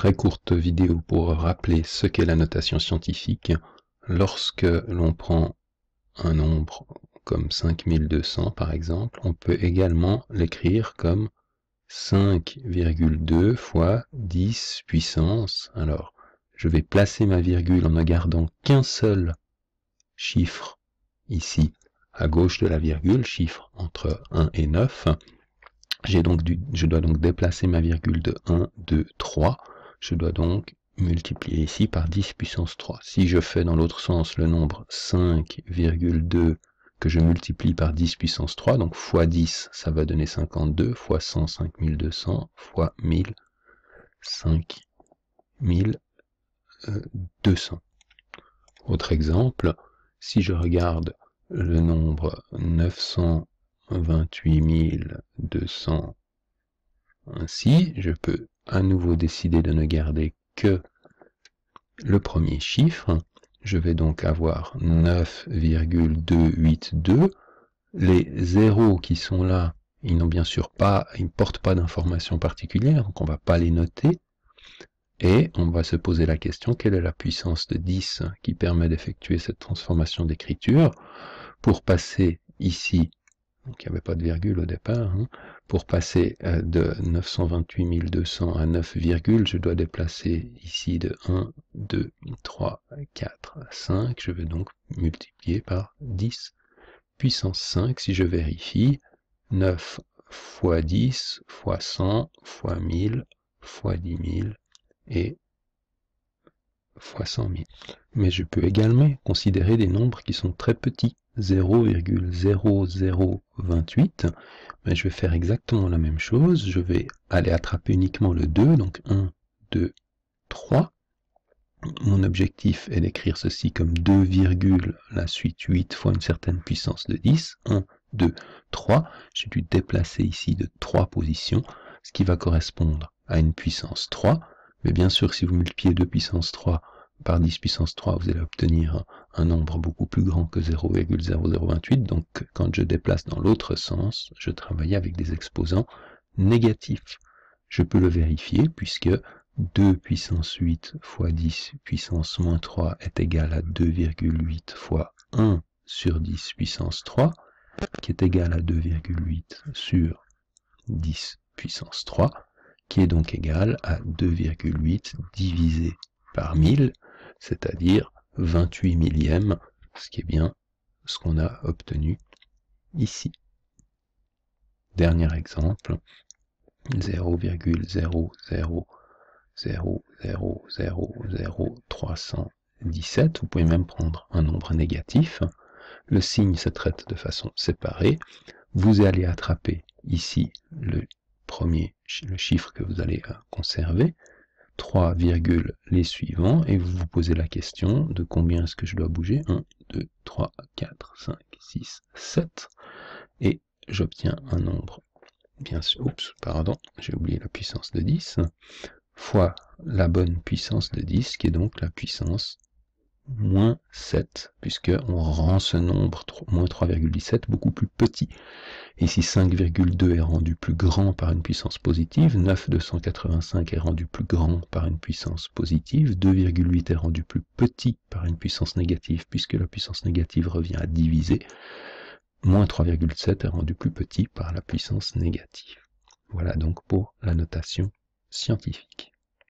très courte vidéo pour rappeler ce qu'est la notation scientifique. Lorsque l'on prend un nombre comme 5200 par exemple, on peut également l'écrire comme 5,2 fois 10 puissance. Alors, je vais placer ma virgule en ne gardant qu'un seul chiffre ici à gauche de la virgule, chiffre entre 1 et 9. J'ai donc je dois donc déplacer ma virgule de 1, 2, 3. Je dois donc multiplier ici par 10 puissance 3. Si je fais dans l'autre sens le nombre 5,2 que je multiplie par 10 puissance 3, donc fois 10, ça va donner 52, fois 100, 5200, fois 1000, 5200. Autre exemple, si je regarde le nombre 928 200 ainsi, je peux à nouveau décider de ne garder que le premier chiffre, je vais donc avoir 9,282. Les zéros qui sont là, ils n'ont bien sûr pas, ils ne portent pas d'informations particulières, donc on ne va pas les noter. Et on va se poser la question, quelle est la puissance de 10 qui permet d'effectuer cette transformation d'écriture? Pour passer ici donc il n'y avait pas de virgule au départ, hein. Pour passer euh, de 928 200 à 9, je dois déplacer ici de 1, 2, 3, 4, 5, je vais donc multiplier par 10 puissance 5 si je vérifie, 9 fois 10 fois 100 fois 1000 fois 10 000 et fois 100 000. Mais je peux également considérer des nombres qui sont très petits. 0,0028, mais je vais faire exactement la même chose. Je vais aller attraper uniquement le 2, donc 1, 2, 3. Mon objectif est d'écrire ceci comme 2, la suite 8 fois une certaine puissance de 10. 1, 2, 3. J'ai dû déplacer ici de 3 positions, ce qui va correspondre à une puissance 3. Mais bien sûr, si vous multipliez 2 puissance 3 par 10 puissance 3, vous allez obtenir un nombre beaucoup plus grand que 0,0028. Donc, quand je déplace dans l'autre sens, je travaille avec des exposants négatifs. Je peux le vérifier puisque 2 puissance 8 fois 10 puissance moins 3 est égal à 2,8 fois 1 sur 10 puissance 3, qui est égal à 2,8 sur 10 puissance 3, qui est donc égal à 2,8 divisé par 1000, c'est-à-dire 28 millièmes, ce qui est bien ce qu'on a obtenu ici. Dernier exemple, 0,000000317. Vous pouvez même prendre un nombre négatif. Le signe se traite de façon séparée. Vous allez attraper ici le premier, le chiffre que vous allez conserver. 3, les suivants, et vous vous posez la question de combien est-ce que je dois bouger? 1, 2, 3, 4, 5, 6, 7, et j'obtiens un nombre, bien sûr, oups, pardon, j'ai oublié la puissance de 10, fois la bonne puissance de 10, qui est donc la puissance moins 7, puisqu'on rend ce nombre moins 3,17 beaucoup plus petit. Ici 5,2 est rendu plus grand par une puissance positive, 9,285 est rendu plus grand par une puissance positive, 2,8 est rendu plus petit par une puissance négative, puisque la puissance négative revient à diviser, moins 3,7 est rendu plus petit par la puissance négative. Voilà donc pour la notation scientifique.